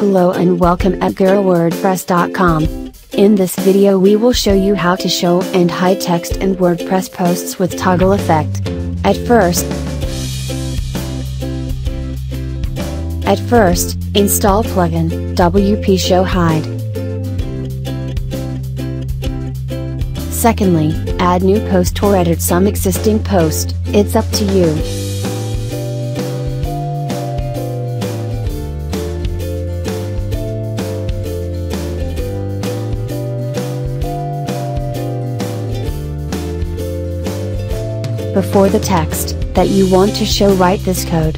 Hello and welcome at GuruWordPress.com. In this video we will show you how to show and hide text in WordPress posts with toggle effect. At first, At first, install plugin WP Show Hide. Secondly, add new post or edit some existing post, it's up to you. Before the text that you want to show write this code.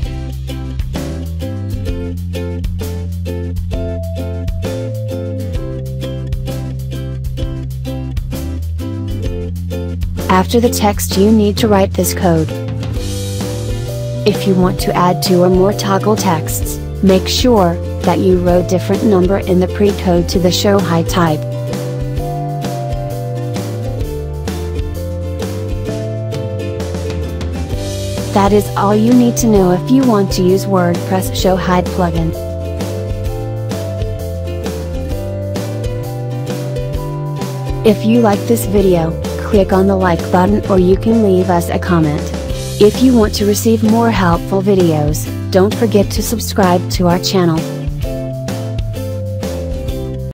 After the text you need to write this code. If you want to add two or more toggle texts, make sure that you wrote different number in the pre-code to the show hide type. That is all you need to know if you want to use WordPress Show Hide plugin. If you like this video, click on the like button or you can leave us a comment. If you want to receive more helpful videos, don't forget to subscribe to our channel.